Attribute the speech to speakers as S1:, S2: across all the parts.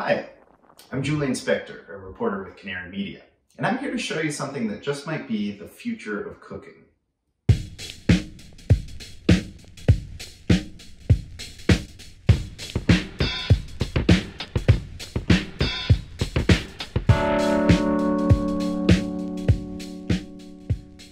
S1: Hi, I'm Julian Spector, a reporter with Canary Media, and I'm here to show you something that just might be the future of cooking.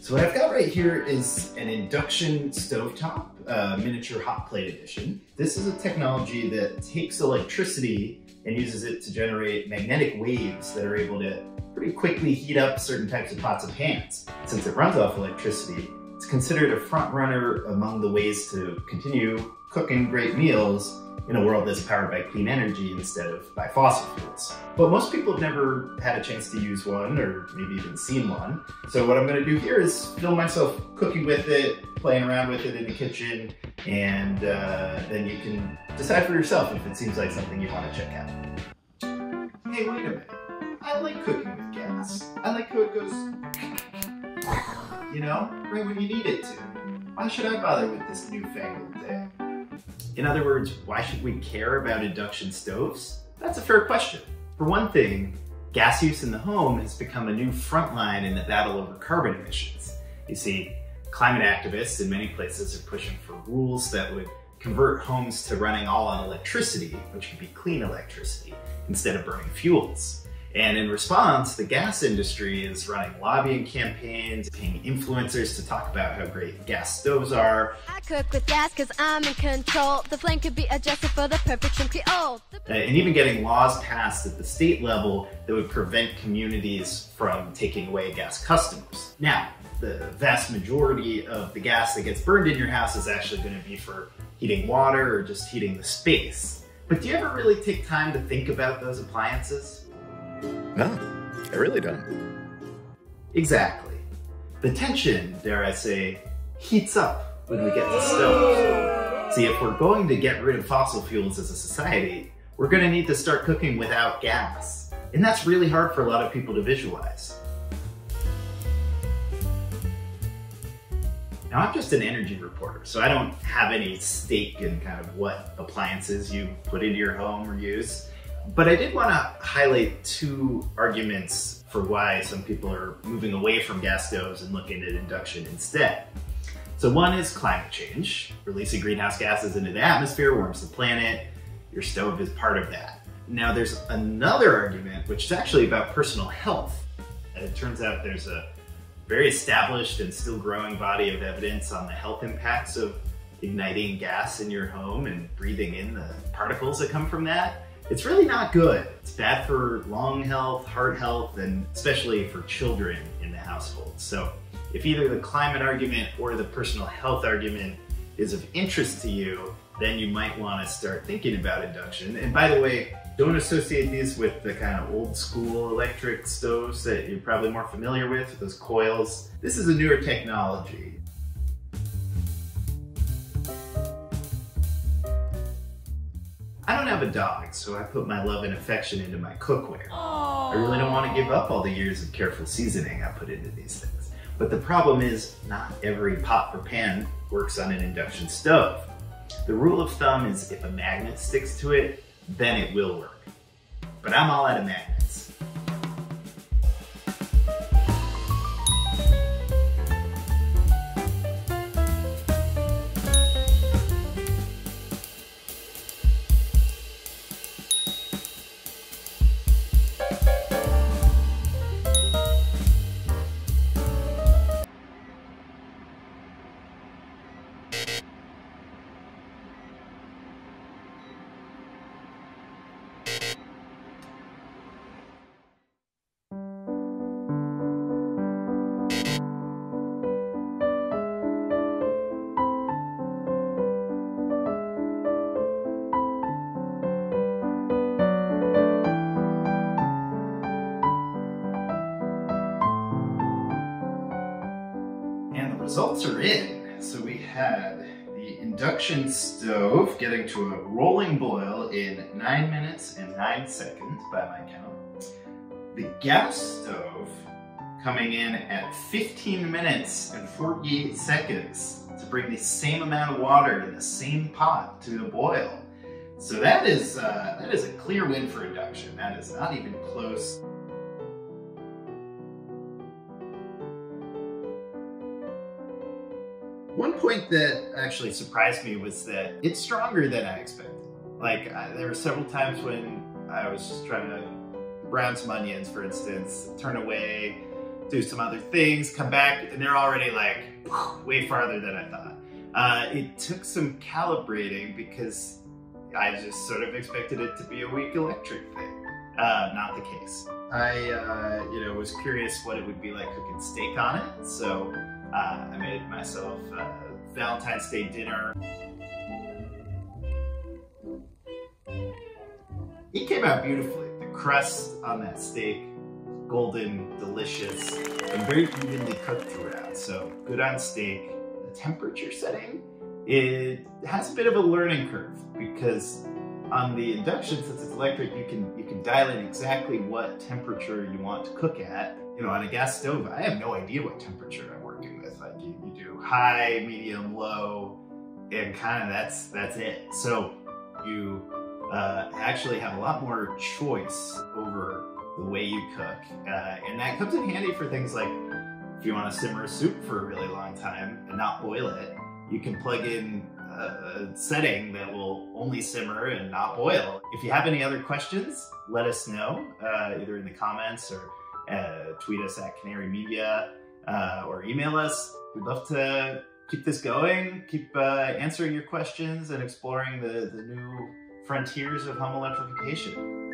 S1: So what I've got right here is an induction stovetop, uh, miniature hot plate edition. This is a technology that takes electricity and uses it to generate magnetic waves that are able to pretty quickly heat up certain types of pots and pans. Since it runs off electricity, it's considered a front runner among the ways to continue cooking great meals in a world that's powered by clean energy instead of by fossil fuels. But most people have never had a chance to use one or maybe even seen one. So what I'm gonna do here is film myself cooking with it, playing around with it in the kitchen, and uh, then you can decide for yourself if it seems like something you wanna check out. Hey, wait a minute. I like cooking with gas. I like how it goes, you know, right when you need it to. Why should I bother with this newfangled thing? In other words, why should we care about induction stoves? That's a fair question. For one thing, gas use in the home has become a new front line in the battle over carbon emissions. You see, climate activists in many places are pushing for rules that would convert homes to running all on electricity, which could be clean electricity, instead of burning fuels. And in response, the gas industry is running lobbying campaigns, paying influencers to talk about how great gas stoves are.
S2: I cook with gas cause I'm in control. The flame could be adjusted for the perfect chunky oh.
S1: Uh, and even getting laws passed at the state level that would prevent communities from taking away gas customers. Now, the vast majority of the gas that gets burned in your house is actually going to be for heating water or just heating the space. But do you ever really take time to think about those appliances?
S3: No, I really don't.
S1: Exactly. The tension, dare I say, heats up when we get to stoves. See, if we're going to get rid of fossil fuels as a society, we're going to need to start cooking without gas. And that's really hard for a lot of people to visualize. Now, I'm just an energy reporter, so I don't have any stake in kind of what appliances you put into your home or use. But I did want to highlight two arguments for why some people are moving away from gas stoves and looking at induction instead. So one is climate change. Releasing greenhouse gases into the atmosphere warms the planet. Your stove is part of that. Now there's another argument, which is actually about personal health. And it turns out there's a very established and still growing body of evidence on the health impacts of igniting gas in your home and breathing in the particles that come from that. It's really not good. It's bad for lung health, heart health, and especially for children in the household. So if either the climate argument or the personal health argument is of interest to you, then you might want to start thinking about induction. And by the way, don't associate these with the kind of old school electric stoves that you're probably more familiar with, those coils. This is a newer technology. I don't have a dog, so I put my love and affection into my cookware. Aww. I really don't want to give up all the years of careful seasoning I put into these things. But the problem is, not every pot or pan works on an induction stove. The rule of thumb is if a magnet sticks to it, then it will work. But I'm all out of magnets. Results are in. So we had the induction stove getting to a rolling boil in 9 minutes and 9 seconds by my count. The gas stove coming in at 15 minutes and 48 seconds to bring the same amount of water in the same pot to a boil. So that is uh, that is a clear win for induction. That is not even close. One point that actually surprised me was that it's stronger than I expected. Like I, there were several times when I was just trying to brown some onions, for instance, turn away, do some other things, come back, and they're already like way farther than I thought. Uh, it took some calibrating because I just sort of expected it to be a weak electric thing. Uh, not the case. I, uh, you know, was curious what it would be like cooking steak on it, so uh, I made myself uh, Valentine's Day dinner. It came out beautifully. The crust on that steak, golden, delicious, and very evenly cooked throughout. So good on steak. The temperature setting, it has a bit of a learning curve because on the induction, since it's electric, you can you can dial in exactly what temperature you want to cook at. You know, on a gas stove, I have no idea what temperature high, medium, low, and kind of that's that's it. So you uh, actually have a lot more choice over the way you cook, uh, and that comes in handy for things like if you want to simmer a soup for a really long time and not boil it, you can plug in a setting that will only simmer and not boil. If you have any other questions, let us know uh, either in the comments or uh, tweet us at Canary Media uh, or email us. We'd love to keep this going, keep uh, answering your questions and exploring the, the new frontiers of home electrification.